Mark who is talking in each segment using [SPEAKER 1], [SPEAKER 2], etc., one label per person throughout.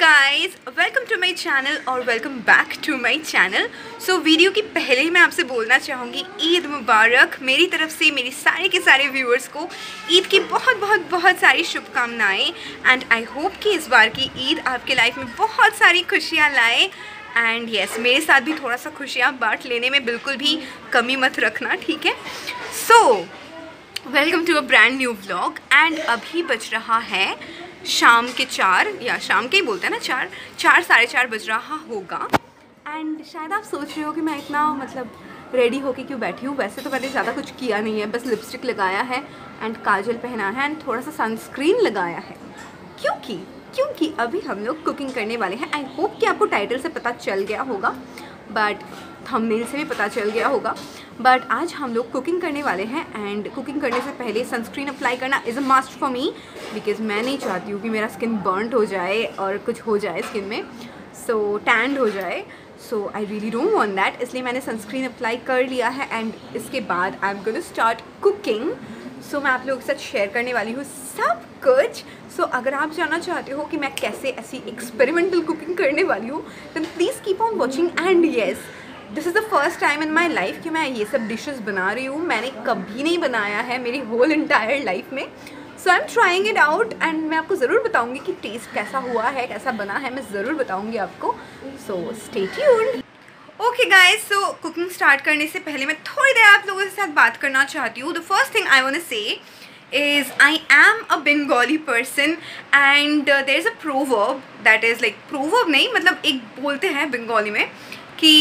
[SPEAKER 1] Guys welcome to my channel और welcome back to my channel so video की पहले ही मैं आपसे बोलना चाहूँगी ईद मुबारक मेरी तरफ़ से मेरी सारे के सारे व्यूअर्स को। ईद की बहुत बहुत बहुत सारी शुभकामनाएँ एंड आई होप कि इस बार की ईद आपके लाइफ में बहुत सारी खुशियाँ लाए। एंड येस yes, मेरे साथ भी थोड़ा सा खुशियाँ बांट लेने में बिल्कुल भी कमी मत रखना ठीक है? So welcome to a brand new blog and अभी बच रहा है शाम के चार, या शाम के ही बोलते हैं ना चार चार, साढ़े चार बज रहा होगा। एंड शायद आप सोच रहे हो कि मैं इतना मतलब रेडी होके क्यों बैठी हूँ? वैसे तो मैंने ज़्यादा कुछ किया नहीं है, बस लिपस्टिक लगाया है एंड काजल पहना है एंड थोड़ा सा सनस्क्रीन लगाया है। क्योंकि क्योंकि अभी हम लोग कुकिंग करने वाले हैं। आई होप कि आपको टाइटल से पता चल गया होगा बट थंबनेल से भी पता चल गया होगा। बट आज हम लोग कुकिंग करने वाले हैं एंड कुकिंग करने से पहले सनस्क्रीन अप्लाई करना is a must for me because मैं नहीं चाहती हूँ कि मेरा स्किन बर्नड हो जाए और कुछ हो जाए स्किन में सो so, टैंड हो जाए। So I really don't want that इसलिए मैंने सनस्क्रीन अप्लाई कर लिया है एंड इसके बाद I am to start cooking so मैं आप लोगों के साथ शेयर करने वाली हूँ सब कुछ। सो so, अगर आप जानना चाहते हो कि मैं कैसे ऐसी एक्सपेरिमेंटल कुकिंग करने वाली हूँ then please keep on watching and yes this is the first time in my life कि मैं ये सब डिशेस बना रही हूँ। मैंने कभी नहीं बनाया है मेरी होल इंटायर लाइफ में। So I am trying it out and मैं आपको ज़रूर बताऊँगी कि टेस्ट कैसा हुआ है कैसा बना है। मैं ज़रूर बताऊँगी आपको। So stay okay guys so cooking start करने से पहले मैं थोड़ी देर आप लोगों के साथ बात करना चाहती हूँ। The first thing I want say is I am a Bengali person and uh, there is a proverb that is like proverb नहीं मतलब एक बोलते हैं बंगाली में कि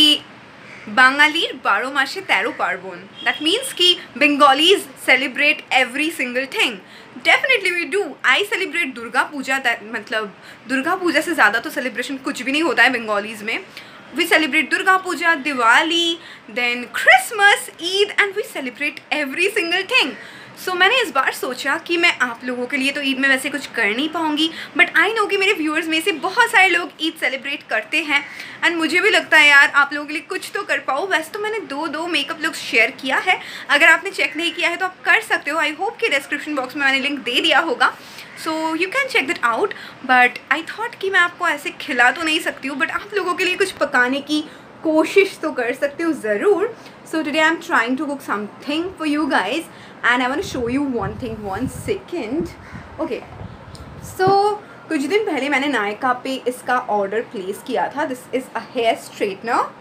[SPEAKER 1] बांगाली बारो मासे तेर पार्वण दैट मीन्स कि Bengalis celebrate every single thing definitely we do I celebrate Durga Puja that मतलब दुर्गा पूजा से ज़्यादा तो सेलिब्रेशन कुछ भी नहीं होता है बंगालीज में। We celebrate Durga Puja Diwali then Christmas Eid and we celebrate every single thing so so, मैंने इस बार सोचा कि मैं आप लोगों के लिए तो ईद में वैसे कुछ कर नहीं पाऊँगी बट आई नो कि मेरे व्यूअर्स में से बहुत सारे लोग ईद सेलिब्रेट करते हैं एंड मुझे भी लगता है यार आप लोगों के लिए कुछ तो कर पाओ। वैसे तो मैंने दो दो मेकअप लुक्स शेयर किया है। अगर आपने चेक नहीं किया है तो आप कर सकते हो। आई होप कि डिस्क्रिप्शन बॉक्स में मैंने लिंक दे दिया होगा। So you can check that out but I thought कि मैं आपको ऐसे खिला तो नहीं सकती हूँ बट आप लोगों के लिए कुछ पकाने की कोशिश तो कर सकती हूँ ज़रूर। So today I am trying to cook something for you guys and I want to show you one thing one second. Okay. So कुछ दिन पहले मैंने नायका पे इसका ऑर्डर प्लेस किया था. This is a hair straightener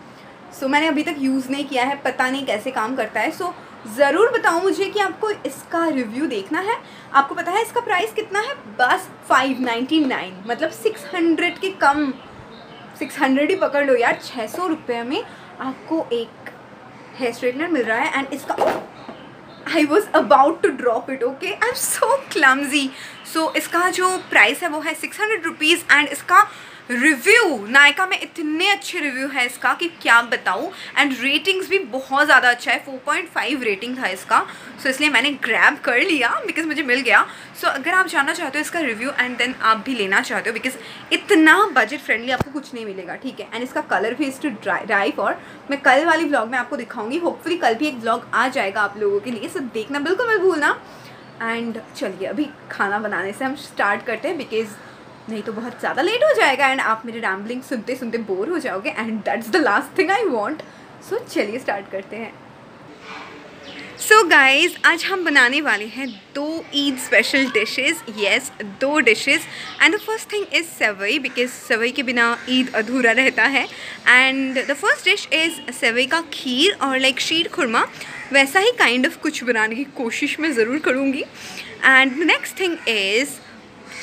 [SPEAKER 1] so मैंने अभी तक यूज़ नहीं किया है. पता नहीं कैसे काम करता है. सो so, ज़रूर बताओ मुझे कि आपको इसका रिव्यू देखना है. आपको पता है इसका प्राइस कितना है? बस फाइव नाइन्टी नाइन मतलब सिक्स हंड्रेड के कम. सिक्स हंड्रेड ही पकड़ लो यार. छः सौ रुपये में आपको एक हेयर स्ट्रेटनर मिल रहा है. एंड इसका I was about to drop it okay I am so clumsy so इसका जो प्राइस है वो है सिक्स हंड्रेड रुपीज़ एंड इसका रिव्यू नायका में इतने अच्छे रिव्यू है इसका कि क्या बताऊँ? एंड रेटिंग्स भी बहुत ज़्यादा अच्छा है 4.5 रेटिंग था इसका। सो so, इसलिए मैंने ग्रैब कर लिया बिकॉज़ मुझे मिल गया। सो so, अगर आप जानना चाहते हो इसका रिव्यू एंड देन आप भी लेना चाहते हो बिकॉज़ इतना बजट फ्रेंडली आपको कुछ नहीं मिलेगा ठीक है? एंड इसका कलर भी इस टू ड्राई और मैं कल वाली ब्लॉग में आपको दिखाऊँगी। होपफुली कल भी एक ब्लॉग आ जाएगा आप लोगों के लिए। सब देखना बिल्कुल मत भूलना। एंड चलिए अभी खाना बनाने से हम स्टार्ट करते हैं बिकॉज़ नहीं तो बहुत ज़्यादा लेट हो जाएगा एंड आप मेरे रैम्बलिंग सुनते सुनते बोर हो जाओगे and that's the last thing I want so चलिए स्टार्ट करते हैं. सो so गाइज़ आज हम बनाने वाले हैं दो ईद स्पेशल डिशेस येस दो dishes and the first thing is sevai because सेवई के बिना ईद अधूरा रहता है. And the first dish is सेवई का खीर और लाइक शीर खुरमा वैसा ही काइंड kind ऑफ़ of कुछ बनाने की कोशिश मैं ज़रूर करूँगी. And the next thing is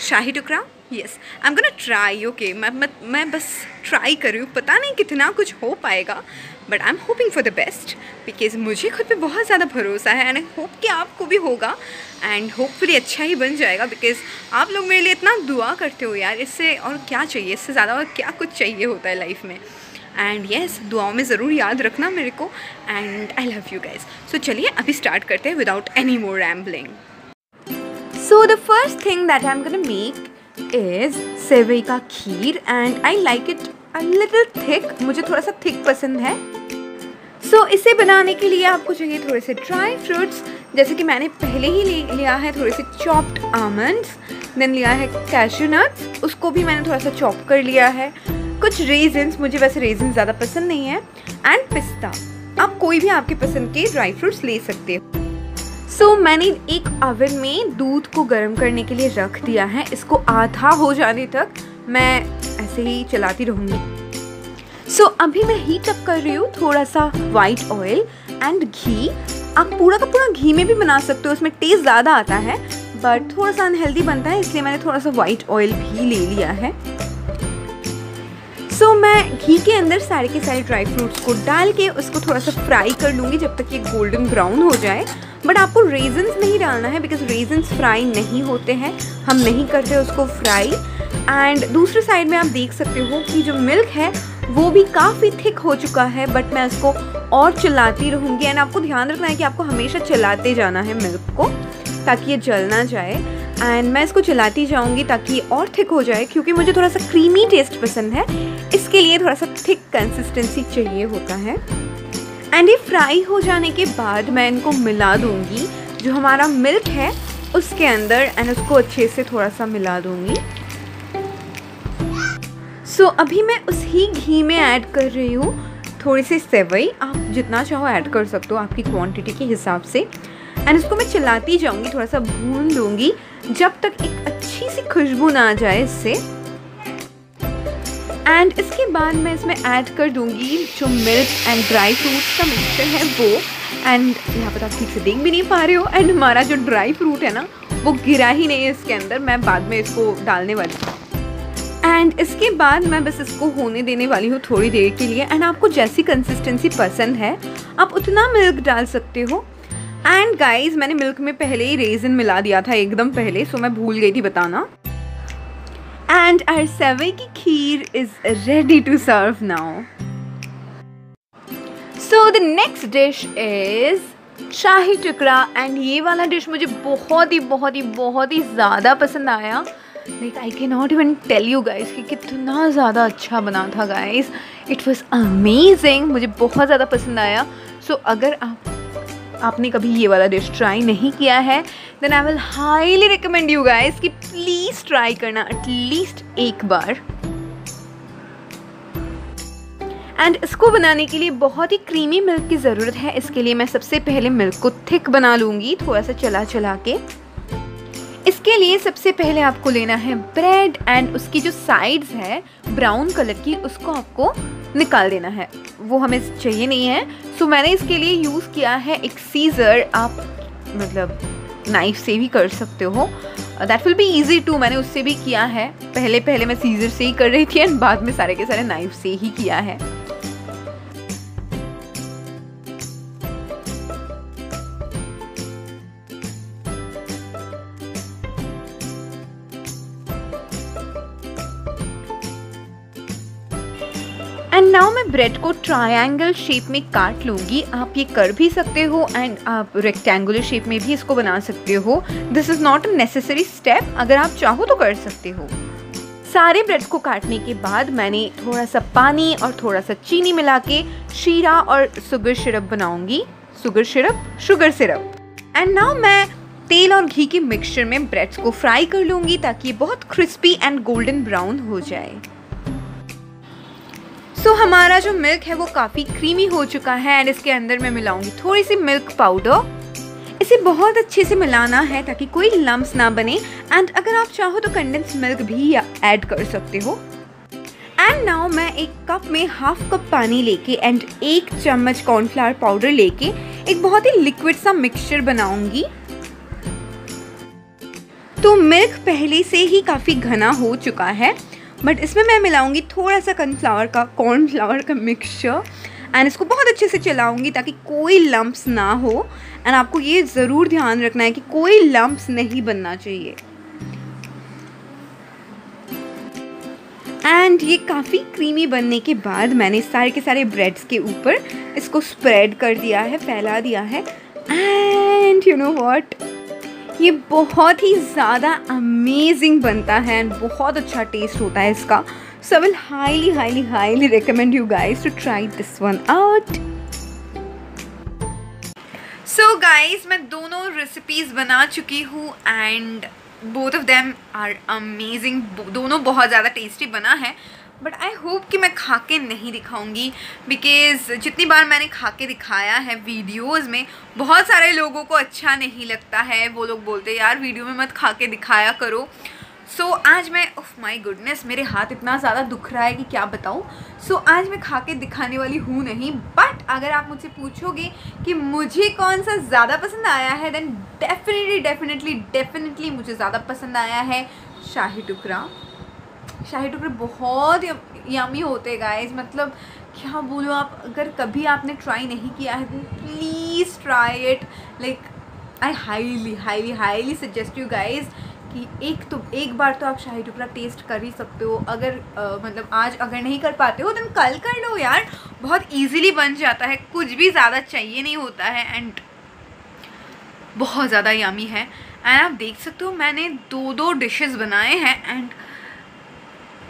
[SPEAKER 1] shahi tukda. Yes I am gonna try okay मैं मैं बस ट्राई कर रही हूँ। पता नहीं कितना कुछ हो पाएगा but I am hoping for the best because मुझे खुद पे बहुत ज़्यादा भरोसा है एंड आई होप कि आपको भी होगा एंड होपफुली अच्छा ही बन जाएगा बिकॉज़ आप लोग मेरे लिए इतना दुआ करते हो यार इससे और क्या चाहिए इससे ज़्यादा और क्या कुछ चाहिए होता है लाइफ में। एंड येस yes, दुआओं में ज़रूर याद रखना मेरे को and I love you guys so चलिए अभी स्टार्ट करते हैं without any more rambling so the first thing that I am gonna make is सेवई का खीर and I like it little thick मुझे थोड़ा सा थिक पसंद है। सो so, इसे बनाने के लिए आपको चाहिए थोड़े से ड्राई फ्रूट्स जैसे कि मैंने पहले ही ले लिया है थोड़े से चॉप्ड आमंड्स देन लिया है कैशू नट्स उसको भी मैंने थोड़ा सा चॉप कर लिया है। कुछ रेजन्स मुझे वैसे रेजन ज़्यादा पसंद नहीं है। एंड पिस्ता आप कोई भी आपके पसंद के ड्राई फ्रूट्स ले सकते हो। सो so, मैंने एक अवन में दूध को गर्म करने के लिए रख दिया है। इसको आधा हो जाने तक मैं ऐसे ही चलाती रहूँगी। सो so, अभी मैं हीट अप कर रही हूँ थोड़ा सा वाइट ऑयल एंड घी। आप पूरा का पूरा घी में भी बना सकते हो उसमें टेस्ट ज़्यादा आता है बट थोड़ा सा अनहेल्दी बनता है इसलिए मैंने थोड़ा सा वाइट ऑयल भी ले लिया है। सो so, मैं घी के अंदर सारे के सारे ड्राई फ्रूट्स को डाल के उसको थोड़ा सा फ्राई कर लूँगी जब तक ये गोल्डन ब्राउन हो जाए। बट आपको रेजन्स नहीं डालना है बिकॉज़ रेजन्स फ्राई नहीं होते हैं। हम नहीं करते उसको फ्राई एंड दूसरे साइड में आप देख सकते हो कि जो मिल्क है, वो भी काफ़ी थिक हो चुका है बट मैं इसको और चलाती रहूँगी। एंड आपको ध्यान रखना है कि आपको हमेशा चलाते जाना है मिल्क को, ताकि ये जल ना जाए। एंड मैं इसको चलाती जाऊँगी ताकि ये और थिक हो जाए, क्योंकि मुझे थोड़ा सा क्रीमी टेस्ट पसंद है। इसके लिए थोड़ा सा थिक कंसिस्टेंसी चाहिए होता है। एंड ये फ्राई हो जाने के बाद मैं इनको मिला दूँगी। जो हमारा मिल्क है उसके अंदर एंड उसको अच्छे से थोड़ा सा मिला दूँगी। सो so, अभी मैं उसी घी में ऐड कर रही हूँ। थोड़ी सी सेवई आप जितना चाहो ऐड कर सकते हो आपकी क्वांटिटी के हिसाब से। एंड इसको मैं चलाती जाऊँगी थोड़ा सा भून दूँगी। जब तक एक अच्छी सी खुशबू ना आ जाए इससे। एंड इसके बाद मैं इसमें ऐड कर दूँगी जो मिल्क एंड ड्राई फ्रूट्स का मिक्सचर है वो। एंड यहाँ पर आप ठीक से देख भी नहीं पा रहे हो। एंड हमारा जो ड्राई फ्रूट है ना, वो गिरा ही नहीं है इसके अंदर। मैं बाद में इसको डालने वाली हूँ। एंड इसके बाद मैं बस इसको होने देने वाली हूँ थोड़ी देर के लिए। एंड आपको जैसी कंसिस्टेंसी पसंद है, आप उतना मिल्क डाल सकते हो। एंड गाइज़ मैंने मिल्क में पहले ही रेजन मिला दिया था, एकदम पहले। सो मैं भूल गई थी बताना। And our sevai ki kheer is ready to serve now. So the next dish is shahi tukda and ये वाला डिश मुझे बहुत ही बहुत ही बहुत ही ज़्यादा पसंद आया like I can not even tell you guys कि कितना ज़्यादा अच्छा बना था गाइस इट वॉज़ अमेजिंग मुझे बहुत ज़्यादा पसंद आया सो so, अगर आप आपने कभी ये वाला डिश ट्राई नहीं किया है? Then I will highly recommend you guys कि प्लीज़ ट्राई करना एटलीस्ट एक बार। एंड इसको बनाने के लिए बहुत ही क्रीमी मिल्क की ज़रूरत है। इसके लिए मैं सबसे पहले मिल्क को थिक बना लूँगी, थोड़ा सा चला चला के। इसके लिए सबसे पहले आपको लेना है ब्रेड एंड उसकी जो साइड्स है ब्राउन कलर की, उसको आपको निकाल देना है। वो हमें चाहिए नहीं है। सो so, मैंने इसके लिए यूज़ किया है एक सीज़र आप मतलब नाइफ से भी कर सकते हो। That will be easy to मैंने उससे भी किया है। पहले पहले मैं सीज़र से ही कर रही थी एंड बाद में सारे के सारे नाइफ से ही किया है। एंड नाउ मैं ब्रेड को ट्रायंगल शेप में काट लूँगी। आप ये कर भी सकते हो एंड आप रेक्टेंगुलर शेप में भी इसको बना सकते हो। This is not a necessary step अगर आप चाहो तो कर सकते हो। सारे ब्रेड को काटने के बाद मैंने थोड़ा सा पानी और थोड़ा सा चीनी मिला के शीरा और शुगर सिरप बनाऊँगी। Sugar syrup sugar syrup and now मैं तेल और घी के मिक्सचर में ब्रेड्स को फ्राई कर लूँगी ताकि ये बहुत क्रिस्पी एंड गोल्डन ब्राउन हो जाए। सो so, हमारा जो मिल्क है वो काफ़ी क्रीमी हो चुका है एंड इसके अंदर मैं मिलाऊँगी थोड़ी सी मिल्क पाउडर इसे बहुत अच्छे से मिलाना है ताकि कोई लम्ब ना बने एंड अगर आप चाहो तो कंडेंस मिल्क भी ऐड कर सकते हो। एंड नाउ मैं एक कप में हाफ़ कप पानी लेके एंड एक चम्मच कॉर्नफ्लावर पाउडर लेके एक बहुत ही लिक्विड सा मिक्सचर बनाऊँगी। तो मिल्क पहले से ही काफ़ी घना हो चुका है। बट इसमें मैं मिलाऊँगी थोड़ा सा कॉर्नफ्लावर का कॉर्नफ्लावर का मिक्सचर एंड इसको बहुत अच्छे से चलाऊँगी ताकि कोई लम्ब्स ना हो. एंड आपको ये ज़रूर ध्यान रखना है कि कोई लम्ब्स नहीं बनना चाहिए. एंड ये काफ़ी क्रीमी बनने के बाद मैंने सारे के सारे ब्रेड्स के ऊपर इसको स्प्रेड कर दिया है, फैला दिया है. एंड यू नो व्हाट ये बहुत ही ज़्यादा अमेजिंग बनता है एंड बहुत अच्छा टेस्ट होता है इसका। So I will highly highly highly recommend you guys to try this one out so guys मैं दोनों रेसिपीज़ बना चुकी हूँ and both of them are amazing दोनों बहुत ज़्यादा टेस्टी बना है। बट आई होप कि मैं खा के नहीं दिखाऊँगी बिकॉज़ जितनी बार मैंने खा के दिखाया है वीडियोज़ में बहुत सारे लोगों को अच्छा नहीं लगता है। वो लोग बोलते यार वीडियो में मत खा के दिखाया करो। सो so, आज मैं ओह माय गुडनेस मेरे हाथ इतना ज़्यादा दुख रहा है कि क्या बताऊँ? सो so, आज मैं खा के दिखाने वाली हूँ नहीं बट अगर आप मुझसे पूछोगे कि मुझे कौन सा ज़्यादा पसंद आया है देन डेफिनेटली डेफिनेटली डेफिनेटली मुझे ज़्यादा पसंद आया है शाही टुकड़ा। शाही टुकड़े बहुत यमी होते गाइज़ मतलब क्या बोलो आप अगर कभी आपने ट्राई नहीं किया है तो please try it like I highly highly highly suggest you guys कि एक तो एक बार तो आप शाही टुकड़ा टेस्ट कर ही सकते हो. अगर आ, मतलब आज अगर नहीं कर पाते हो तो कल कर लो यार. बहुत इजीली बन जाता है. कुछ भी ज़्यादा चाहिए नहीं होता है एंड बहुत ज़्यादा यामी है. एंड आप देख सकते हो मैंने दो दो डिशेस बनाए हैं एंड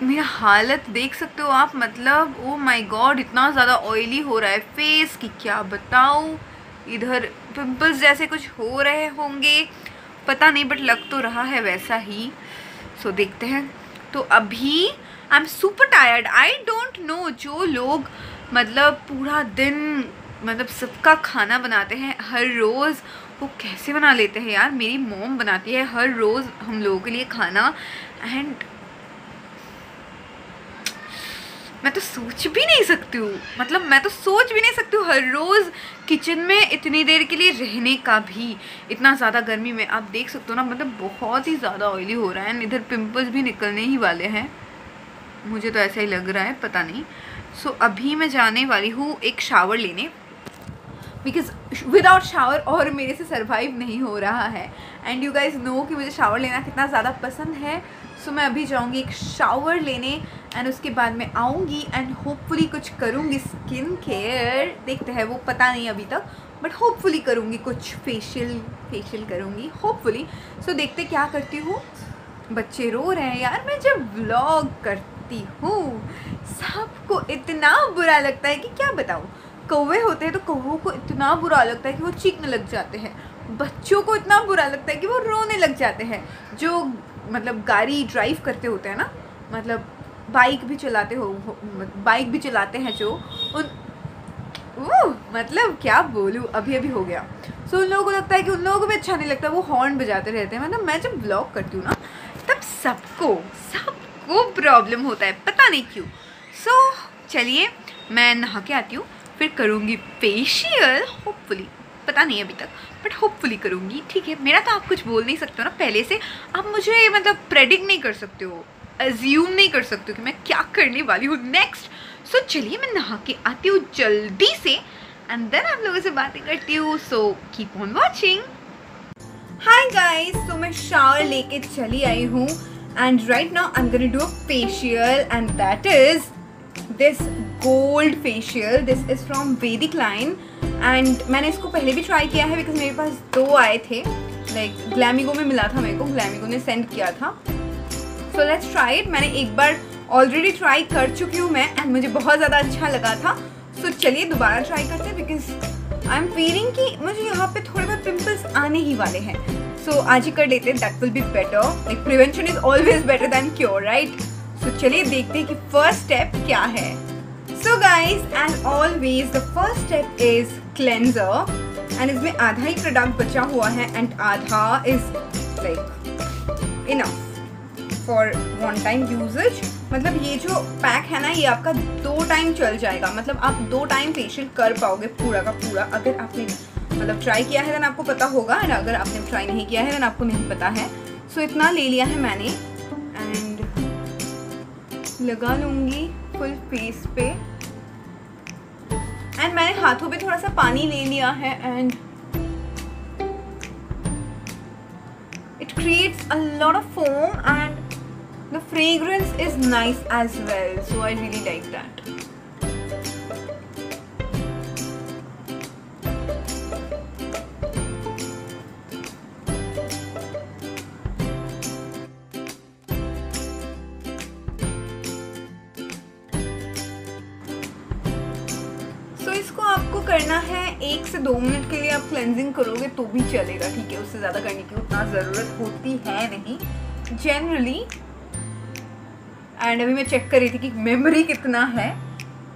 [SPEAKER 1] मेरा हालत देख सकते हो आप मतलब ओ माय गॉड इतना ज़्यादा ऑयली हो रहा है फेस कि क्या बताऊँ? इधर पिंपल्स जैसे कुछ हो रहे होंगे। पता नहीं बट लग तो रहा है वैसा ही। सो so, देखते हैं। तो अभी I am super tired I don't know जो लोग मतलब पूरा दिन मतलब सबका खाना बनाते हैं। हर रोज़ वो कैसे बना लेते हैं यार? मेरी मोम बनाती है हर रोज़ हम लोगों के लिए खाना। एंड मैं तो सोच भी नहीं सकती हूँ। मतलब मैं तो सोच भी नहीं सकती हूँ हर रोज़ किचन में इतनी देर के लिए रहने का भी। इतना ज़्यादा गर्मी में आप देख सकते हो ना मतलब बहुत ही ज़्यादा ऑयली हो रहा है इधर पिंपल्स भी निकलने ही वाले हैं। मुझे तो ऐसा ही लग रहा है पता नहीं। सो so, अभी मैं जाने वाली हूँ एक शावर लेने। बिकॉज़ विदाउट शावर और मेरे से सर्वाइव नहीं हो रहा है। एंड यू गाइज़ नो कि मुझे शावर लेना कितना ज़्यादा पसंद है। सो मैं अभी जाऊँगी एक शावर लेने एंड उसके बाद मैं आऊँगी एंड होपफुली कुछ करूँगी स्किन केयर देखते हैं वो पता नहीं अभी तक बट होपफुली करूँगी कुछ फेशियल फेशियल करूँगी होपफुली सो so, देखते क्या करती हूँ। बच्चे रो रहे हैं यार मैं जब व्लॉग करती हूँ सबको इतना बुरा लगता है कि क्या बताऊँ? कौवे होते हैं तो कौवों को इतना बुरा लगता है कि वो चीखने लग जाते हैं। बच्चों को इतना बुरा लगता है कि वो रोने लग जाते हैं। जो मतलब गाड़ी ड्राइव करते होते हैं ना मतलब बाइक भी चलाते हो बाइक भी चलाते हैं जो उन वो मतलब क्या बोलूँ अभी अभी हो गया। सो so, उन लोगों को लगता है कि उन लोगों को भी अच्छा नहीं लगता वो हॉर्न बजाते रहते हैं। मतलब मैं जब ब्लॉग करती हूँ ना तब सबको सबको प्रॉब्लम होता है पता नहीं क्यों। सो so, चलिए मैं नहा के आती हूँ फिर करूँगी फेशियल होपफुली पता नहीं अभी तक बट होपफुली करूँगी। ठीक है मेरा तो आप कुछ बोल नहीं सकते हो ना पहले से। आप मुझे मतलब प्रेडिक्ट नहीं कर सकते हो अज्यूम नहीं कर सकते हो कि मैं क्या करने वाली हूँ नेक्स्ट सो so, चलिए मैं नहा के आती हूँ जल्दी से एंड देन आप लोगों से बातें करती हूँ। So keep on watching hi guys तो मैं शावर लेके चली आई हूँ and right now I am going do a facial and that is this gold facial this is from Vedic Line and मैंने इसको पहले भी ट्राई किया है बिकॉज़ मेरे पास दो आए थे। लाइक like, ग्लैमिगो में मिला था मेरे को ग्लैमिगो ने सेंड किया था। सो लेट्स ट्राई इट मैंने एक बार ऑलरेडी ट्राई कर चुकी हूँ मैं एंड मुझे बहुत ज़्यादा अच्छा लगा था। सो so, चलिए दोबारा ट्राई करते हैं बिकॉज़ आई एम फीलिंग कि मुझे यहाँ पे थोड़े बहुत पिम्पल्स आने ही वाले हैं। सो so, आज ही कर लेते हैं। That will be better like prevention is always better than cure right so चलिए देखते हैं कि फ़र्स्ट स्टेप क्या है। So guys and always the first step is cleanser and इसमें आधा ही प्रोडक्ट बचा हुआ है एंड आधा is like enough for one time usages मतलब ये जो पैक है ना ये आपका दो टाइम चल जाएगा। मतलब आप दो टाइम फेशियल कर पाओगे पूरा का पूरा। अगर आपने मतलब ट्राई किया है देन आपको पता होगा। एंड अगर आपने ट्राई नहीं किया है देन आपको नहीं पता है। सो so, इतना ले लिया है मैंने। एंड लगा लूँगी फुल फेस पे। एंड मैंने हाथों पे थोड़ा सा पानी ले लिया है and it creates a lot of foam and the fragrance is nice as well so I really like that से दो मिनट के लिए आप क्लेंजिंग करोगे तो भी चलेगा ठीक है? उससे ज़्यादा करने की उतना ज़रूरत होती है नहीं। जनरली एंड अभी मैं चेक कर रही थी कि मेमोरी कितना है।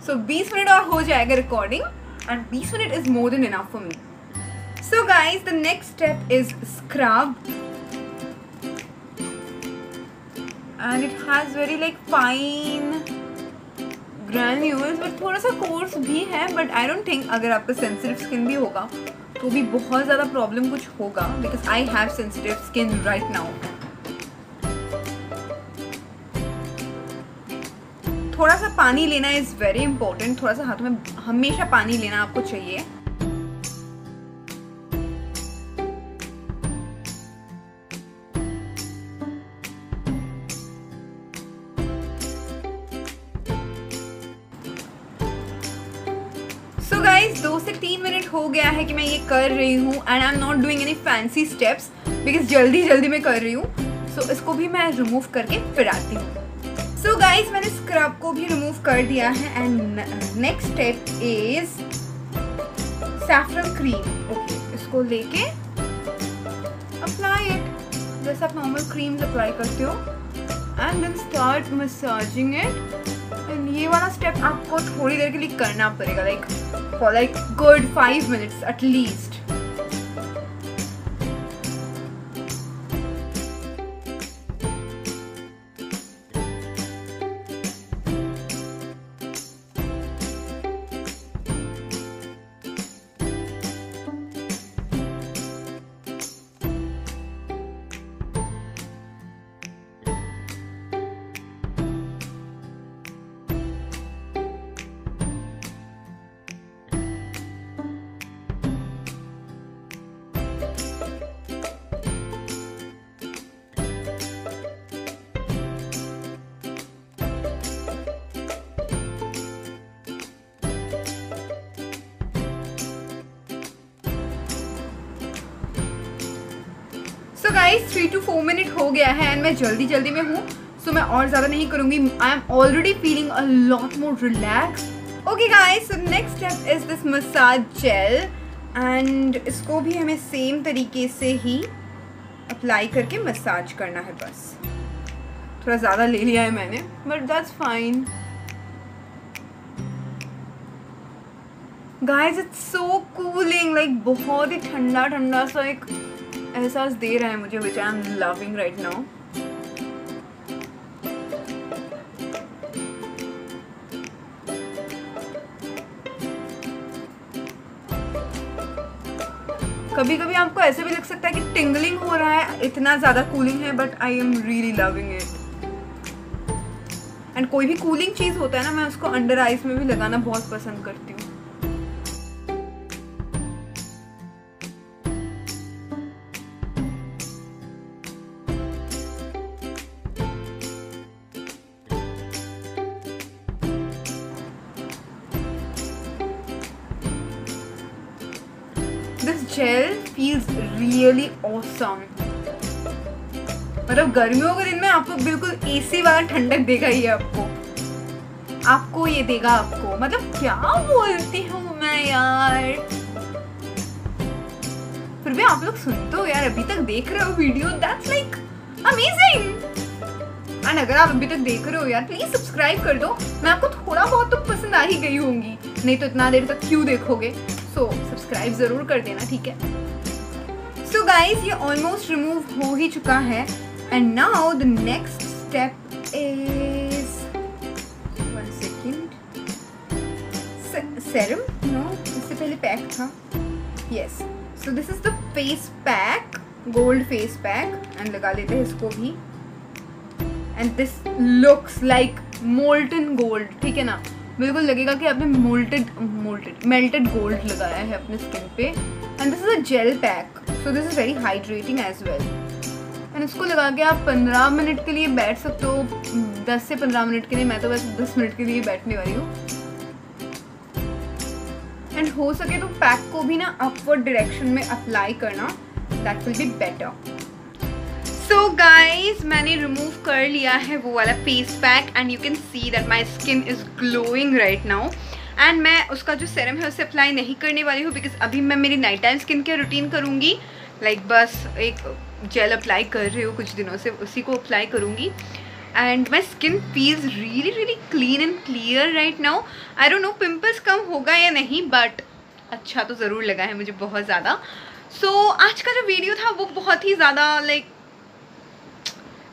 [SPEAKER 1] सो so, 20 मिनट और हो जाएगा recording and 20 minute is more than enough for me so guys the next step is scrub and it has very like fine granules but थोड़ा सा कोर्स भी है बट आई डोंट थिंक अगर आपका sensitive skin भी होगा तो भी बहुत ज़्यादा प्रॉब्लम कुछ होगा because I have sensitive skin right now थोड़ा सा पानी लेना इज़ वेरी इंपॉर्टेंट थोड़ा सा हाथों में, हमेशा पानी लेना आपको चाहिए। हो गया है कि मैं ये कर रही हूँ and I am not doing any fancy steps because जल्दी जल्दी मैं कर रही हूँ। सो so, इसको भी मैं रिमूव करके फिर आती हूँ। सो गाइज़ मैंने स्क्रब को भी रिमूव कर दिया है and next step is saffron cream okay इसको लेके अप्लाई इट जैसे आप नॉर्मल क्रीम्स अप्लाई करते हो। And then start massaging it and ये वाला स्टेप आपको थोड़ी देर के लिए करना पड़ेगा like for like good five minutes at least guys three to four minute हो गया है एंड मैं जल्दी जल्दी में हूँ सो so मैं और ज़्यादा नहीं करूँगी। I am already feeling a lot more relax okay guys next step is this massage gel and इसको भी हमें सेम तरीके से ही अप्लाई करके मसाज करना है बस। थोड़ा ज़्यादा ले लिया है मैंने but that's fine guys it's so cooling like बहुत ही ठंडा ठंडा सा एक एहसास दे रहा है मुझे which I am loving right now कभी कभी आपको ऐसे भी लग सकता है कि टिंगलिंग हो रहा है, इतना ज़्यादा कूलिंग है but I am really loving it and कोई भी कूलिंग चीज़ होता है ना, मैं उसको अंडर आइज़ में भी लगाना बहुत पसंद करती हूँ। गर्मियों के दिन में आपको बिल्कुल एसी वाला ठंडक देगा ये आपको। आपको ये देगा आपको। मतलब क्या बोलती हूँ मैं यार? फिर भी आप लोग सुनते हो यार अभी तक देख रहे हो video that's like amazing and अगर आप अभी तक देख रहे हो यार प्लीज़ सब्सक्राइब कर दो। मैं आपको थोड़ा बहुत तो पसंद आ ही गई होंगी। नहीं तो इतना देर तक क्यों देखोगे? सो so, सब्सक्राइब ज़रूर कर देना ठीक है? सो so गाइज़ ये ऑलमोस्ट रिमूव हो ही चुका है। And now the next step is one second serum no इससे पहले पैक था. Yes so this is the face pack gold face pack and लगा लेते हैं इसको भी. And this looks like molten gold ठीक है ना? बिल्कुल लगेगा कि आपने मोल्टेड मोल्टेड मेल्टेड गोल्ड लगाया है अपने स्किन पे. And this is a gel pack so this is very hydrating as well and इसको लगा के आप 15 मिनट के लिए बैठ सकते हो। 10 से 15 मिनट के लिए मैं तो बस 10 मिनट के लिए बैठने वाली हूँ। एंड हो सके तो पैक को भी ना अपवर्ड डायरेक्शन में अप्लाई करना that will be better so guys मैंने रिमूव कर लिया है वो वाला face pack and you can see that my skin is glowing right now and मैं उसका जो सेरम है उसे अप्लाई नहीं करने वाली हूँ बिकॉज़ अभी मैं मेरी night time skin care routine करूँगी। लाइक like, बस एक जेल अप्लाई कर रही हूँ कुछ दिनों से उसी को अप्लाई करूँगी। And my skin feels really really clean and clear right now I don't know pimples कम होगा या नहीं बट अच्छा तो ज़रूर लगा है मुझे बहुत ज़्यादा। सो so, आज का जो वीडियो था वो बहुत ही ज़्यादा लाइक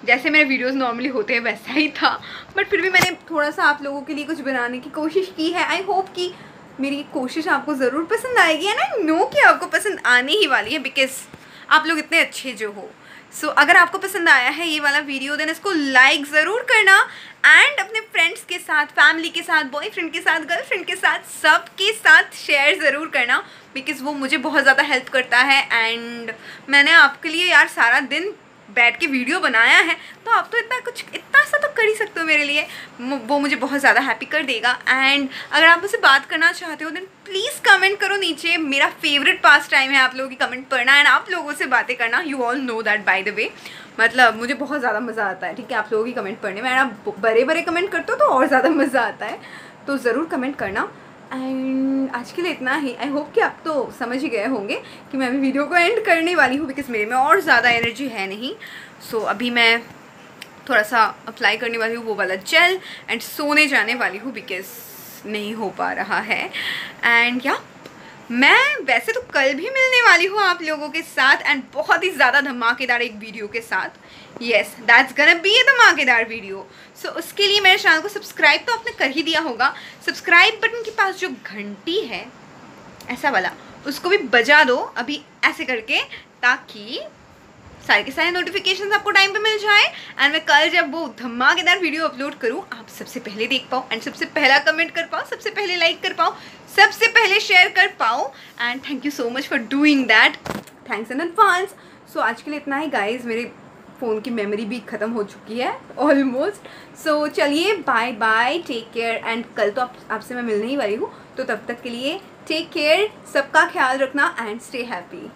[SPEAKER 1] जैसे मेरे वीडियोस नॉर्मली होते हैं वैसा ही था। बट फिर भी मैंने थोड़ा सा आप लोगों के लिए कुछ बनाने की कोशिश की है। आई होप कि मेरी कोशिश आपको ज़रूर पसंद आएगी। एंड आई नो कि आपको पसंद आने ही वाली है बिकॉज़ आप लोग इतने अच्छे जो हो। सो so, अगर आपको पसंद आया है ये वाला वीडियो देन इसको लाइक ज़रूर करना एंड अपने फ्रेंड्स के साथ फैमिली के साथ बॉयफ्रेंड के साथ गर्लफ्रेंड के साथ सब के साथ शेयर ज़रूर करना बिकॉज़ वो मुझे बहुत ज़्यादा हेल्प करता है एंड मैंने आपके लिए यार सारा दिन बैठ के वीडियो बनाया है तो आप तो इतना कुछ इतना सा तो कर ही सकते हो मेरे लिए। वो मुझे बहुत ज़्यादा हैप्पी कर देगा। एंड अगर आप मुझसे बात करना चाहते हो देन प्लीज़ कमेंट करो नीचे। मेरा फेवरेट पास टाइम है आप लोगों की कमेंट पढ़ना एंड आप लोगों से बातें करना। You all know that by the way मतलब मुझे बहुत ज़्यादा मज़ा आता है, ठीक है? आप लोगों की कमेंट पढ़ने में। एंड आप बड़े बड़े कमेंट करते हो तो और ज़्यादा मज़ा आता है। तो ज़रूर कमेंट करना। एंड आज के लिए इतना ही. आई होप कि आप तो समझ ही गए होंगे कि मैं अभी वीडियो को एंड करने वाली हूँ बिकॉज़ मेरे में और ज़्यादा एनर्जी है नहीं. सो so, अभी मैं थोड़ा सा अप्लाई करने वाली हूँ वो वाला जेल एंड सोने जाने वाली हूँ बिकॉज़ नहीं हो पा रहा है. एंड या मैं वैसे तो कल भी मिलने वाली हूँ आप लोगों के साथ एंड बहुत ही ज़्यादा धमाकेदार एक वीडियो के साथ. Yes that's gonna be a धमाकेदार वीडियो सो उसके लिए मेरे चैनल को सब्सक्राइब तो आपने कर ही दिया होगा. सब्सक्राइब बटन के पास जो घंटी है, ऐसा वाला, उसको भी बजा दो अभी ऐसे करके, ताकि सारे के सारे नोटिफिकेशन आपको टाइम पे मिल जाए. एंड मैं कल जब वो धमाकेदार वीडियो अपलोड करूँ, आप सबसे पहले देख पाओ. एंड सबसे पहला कमेंट कर पाओ, सबसे पहले लाइक कर पाओ, सबसे पहले शेयर कर पाओ. And thank you so much for doing that thanks in advance so आज के लिए इतना ही गाइज़ मेरे फ़ोन की मेमोरी भी ख़त्म हो चुकी है ऑलमोस्ट सो so, चलिए bye bye take care and कल तो आप आपसे मैं मिलने ही वाली हूँ तो तब तक के लिए टेक केयर सबका ख्याल रखना एंड स्टे हैप्पी